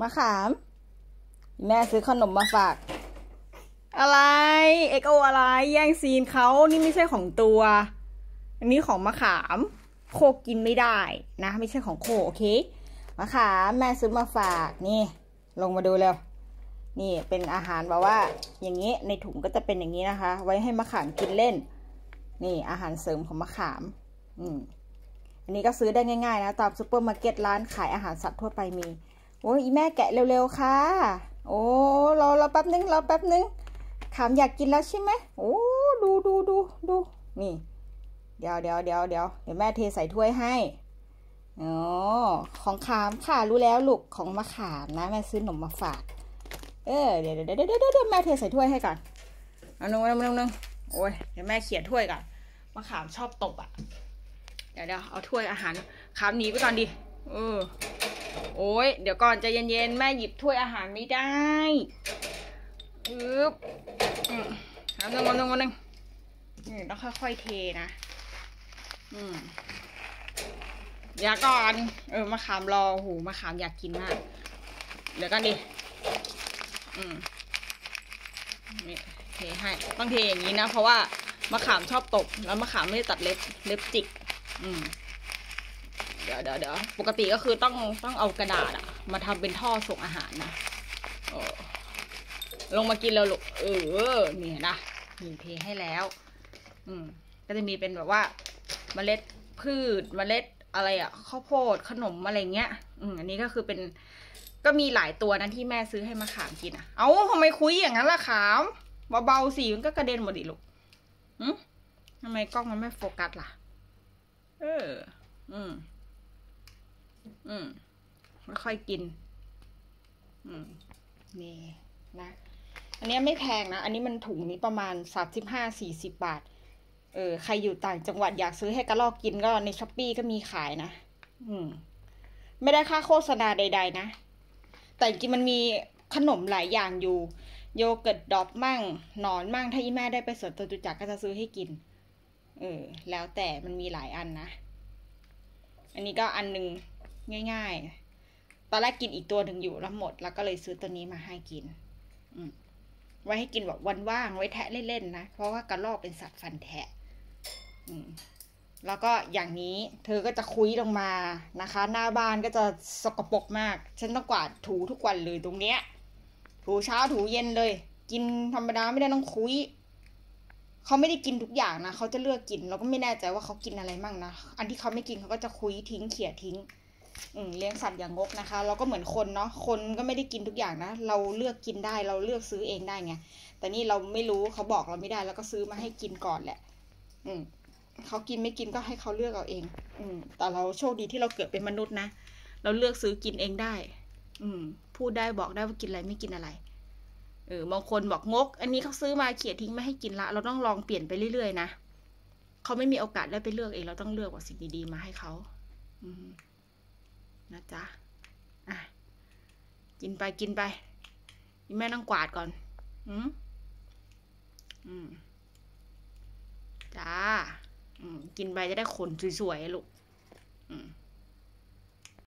มะขาม แม่ซื้อขนมมาฝาก อะไร เอ็กโออะไร แย่งซีนเขานี่ไม่ใช่ของตัว อันนี้ของมะขาม โคกินไม่ได้นะ ไม่ใช่ของโคโอเค มะขามแม่ซื้อมาฝากนี่ ลงมาดูเร็ว นี่เป็นอาหารแบบว่า อย่างนี้ในถุงก็จะเป็นอย่างนี้นะคะ ไว้ให้มะขามกินเล่น นี่อาหารเสริมของมะขาม อืมอันนี้ก็ซื้อได้ง่ายๆนะ ตามซูเปอร์มาร์เก็ตร้านขายอาหารสัตว์ทั่วไปมี โอ้ยแม่แกะเร็วๆค่ะ โอ้รอรอแป๊บนึงรอแป๊บนึงขามอยากกินแล้วใช่ไหมโอ้ดูดูดูดูนี่ เดี๋ยวเดี๋ยวเดี๋ยวเดี๋ยวเดี๋ยวแม่เทใส่ถ้วยให้อ๋อของขามค่ะรู้แล้วลูกของมะขามนะ แม่ซื้อขนมมาฝาก เออเดี๋ยวเดี๋ยวเดี๋ยวเดี๋ยวเดี๋ยวแม่เทใส่ถ้วยให้ก่อนเอาหนึ่งเอาหนึ่งหนึ่งโอ้ยเดี๋ยวแม่เขียนถ้วยก่อนมะขามชอบตบอะเดี๋ยวเดี๋ยวเอาถ้วยอาหารขามหนีไปก่อนดิเออ โอ้ยเดี๋ยวก่อนใจเย็นๆ แม่หยิบถ้วยอาหารไม่ได้อึ๊บอืมเอาหนึ่งเอาหนึ่งเอาหนึ่งนี่ต้องค่อยๆเทนะ อืมเดี๋ยวก่อน เออมะขามรอหูมะขามอยากกินมาก เดี๋ยวกันดิ อืมนี่เทให้ต้องเทอย่างนี้นะ เพราะว่ามะขามชอบตก แล้วมะขามไม่ได้ตัดเล็บ เล็บจิก อืม เดี๋ยวเดี๋ยวเดี๋ยวปกติก็คือต้องต้องเอากระดาษอะมาทำเป็นท่อส่งอาหารนะลงมากินแล้วลูกเออนี่นะนี่เทให้แล้ว อืม ก็จะมีเป็นแบบว่าเมล็ดพืชเมล็ดอะไรอะข้าวโพดขนมอะไรเงี้ย อืมอันนี้ก็คือเป็นก็มีหลายตัวนะที่แม่ซื้อให้มาขามกินอะเอ้าทำไมคุยอย่างนั้นล่ะขามเบาๆสิมันก็กระเด็นหมดดิลูกอืมทำไมกล้องมันไม่โฟกัสล่ะ เออ อืม อืมไม่ค่อยกิน อืมนี่นะ อันนี้ไม่แพงนะ อันนี้มันถุงนี้ประมาณสามสิบห้าสี่สิบบาท เออ ใครอยู่ต่างจังหวัดอยากซื้อให้กระลอกกินก็ในช้อปปีก็มีขายนะ อืม ไม่ได้ค่าโฆษณาใด ๆ นะ แต่จริงๆมันมีขนมหลายอย่างอยู่ โยเกิร์ต drop มั่ง หนอนมั่ง ถ้าอีแม่ได้ไปสวนตัวจุจักรก็จะซื้อให้กิน เออ แล้วแต่มันมีหลายอันนะ อันนี้ก็อันหนึ่ง ง่าย ๆ ตอนแรกกินอีกตัวหนึ่งอยู่แล้วหมด แล้วก็เลยซื้อตัวนี้มาให้กิน อือไว้ให้กินแบบวันว่างไว้แทะเล่นๆนะ เพราะว่ากระรอกเป็นสัตว์ฟันแทะ อืมแล้วก็อย่างนี้เธอก็จะคุยลงมานะคะ หน้าบ้านก็จะสกปรกมาก ฉันต้องกวาดถูทุกวันเลยตรงเนี้ย ถูเช้าถูเย็นเลย กินธรรมดาไม่ได้ต้องคุยเขาไม่ได้กินทุกอย่างนะเขาจะเลือกกินเราก็ไม่แน่ใจว่าเขากินอะไรมั่งนะอันที่เขาไม่กินเขาก็จะคุยทิ้งเขี่ยทิ้ง เลี้ยงสัตว์อย่างงกนะคะ เราก็เหมือนคนเนาะคนก็ไม่ได้กินทุกอย่างนะ เราเลือกกินได้เราเลือกซื้อเองได้ไงแต่นี่เราไม่รู้เขาบอกเราไม่ได้ แล้วก็ซื้อมาให้กินก่อนแหละ อืมเขากินไม่กินก็ให้เขาเลือกเอาเอง อืม แต่เราโชคดีที่เราเกิดเป็นมนุษย์นะ เราเลือกซื้อกินเองได้ อืม พูดได้บอกได้ว่ากินอะไรไม่กินอะไร เออบางคนบอกงก อันนี้เขาซื้อมาเขี่ยทิ้งไม่ให้กินละ เราต้องลองเปลี่ยนไปเรื่อยๆนะเขาไม่มีโอกาสได้ไปเลือกเอง เราต้องเลือกว่าสิ่งดีๆมาให้เขา อืม นะจ๊ะ อะ กินไปกินไปแม่ต้องกวาดก่อน อืมอืมจ้า อืม กินไปจะได้ขนสวยๆลูก